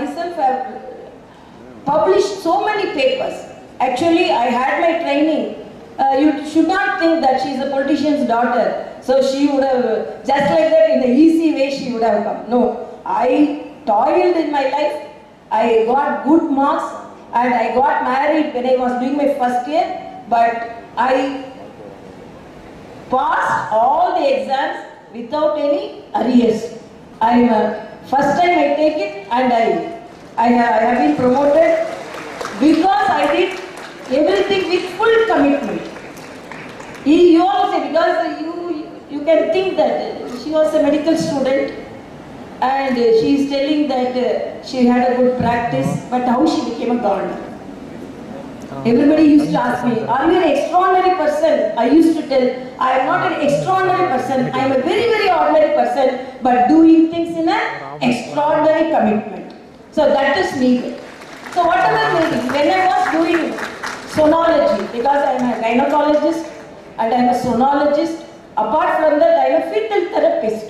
myself have published so many papers. Actually, I had my training. Uh, you should not think that she is a politician's daughter. So she would have, just like that, in the easy way she would have come. No, I toiled in my life. I got good marks and I got married when I was doing my first year. But I passed all the exams without any arrears. I am a first time I take it and I I have, I have been promoted because I did everything with full commitment. You you also because you you can think that she was a medical student and she is telling that she had a good practice, but how she became a gardener. Um, Everybody used to ask me, Are you an extraordinary person? I used to tell, I am not an extraordinary person. I am a very, very person, but doing things in an extraordinary commitment. So that is me. So whatever maybe, when I was doing sonology, because I am a gynecologist and I am a sonologist, apart from that, I am a fetal therapist.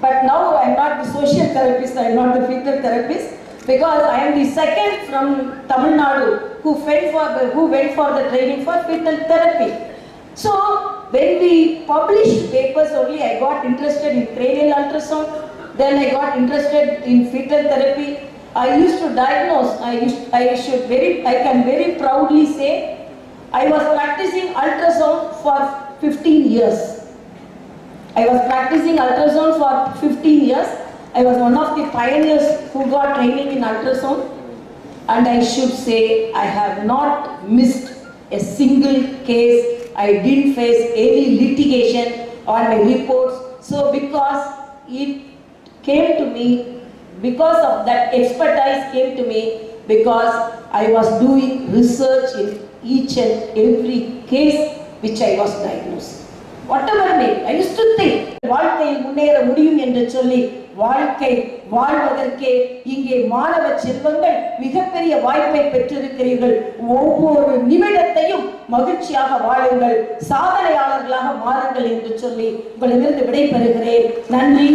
But now I am not the social therapist, I am not the fetal therapist because I am the second from Tamil Nadu who went for who went for the training for fetal therapy. So when we published papers only, I got interested in cranial ultrasound. Then I got interested in fetal therapy. I used to diagnose. I used, I should very, I can very proudly say, I was practicing ultrasound for 15 years. I was practicing ultrasound for 15 years. I was one of the pioneers who got training in ultrasound. And I should say, I have not missed a single case. I didn't face any litigation on my reports. So because it came to me, because of that expertise came to me, because I was doing research in each and every case which I was diagnosed. To think வாழ்க்கையில் முன்னேற முடியும் என்று சொல்லி வாழ்க்கை வாழ்வதற்கே இங்கே மாணவ செல்வங்கள் மிகப்பெரிய வாய்ப்பை பெற்றிருக்கிறீர்கள். ஒவ்வொரு நிமிடத்தையும் மகிழ்ச்சியாக வாழுங்கள் சாதனையாளர்களாக மாறுங்கள் என்று சொல்லி உங்களிடமிருந்து விடைபெறுகிறேன். நன்றி.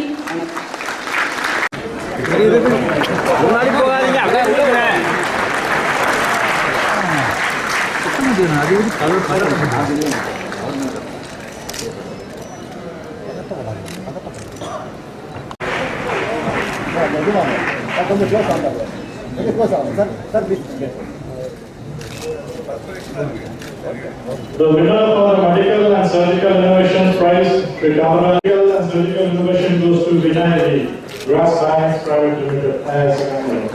முன்னாடி போகாதீங்க அப்படியே விட்டுருங்க The winner for the Medical and Surgical Innovations Prize, the Government Medical and Surgical Innovation goes to Vinayati, Grass Science Private Limited, as secondary.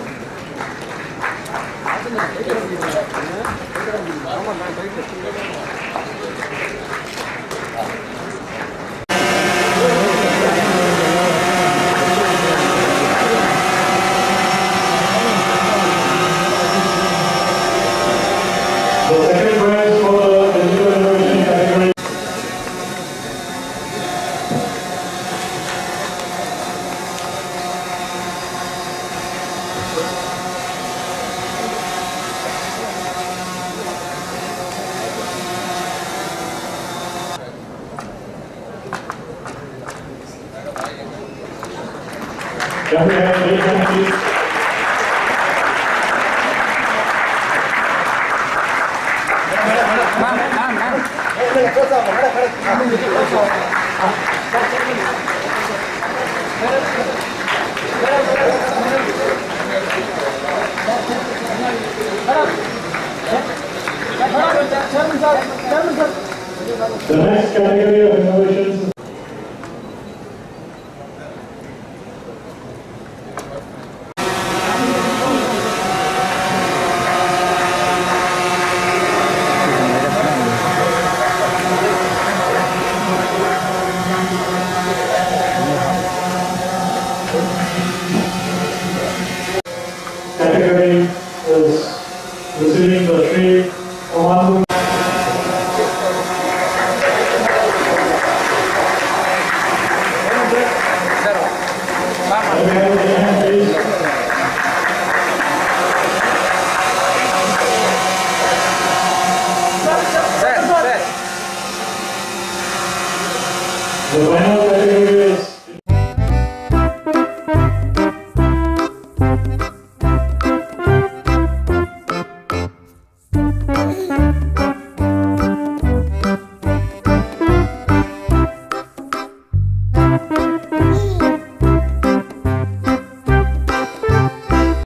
The next category of receiving the Sri Command The winner